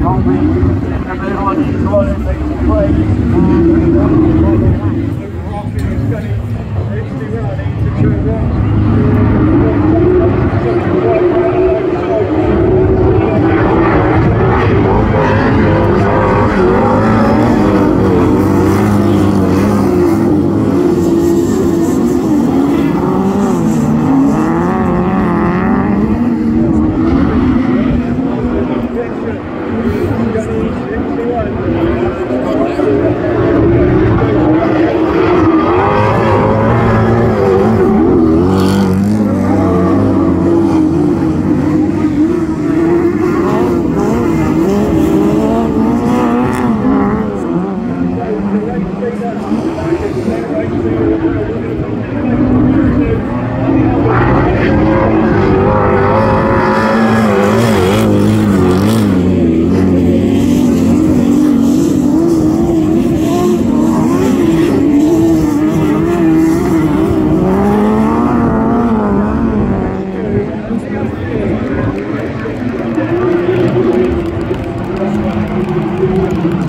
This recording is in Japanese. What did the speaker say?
Don't be everyone. Thank you.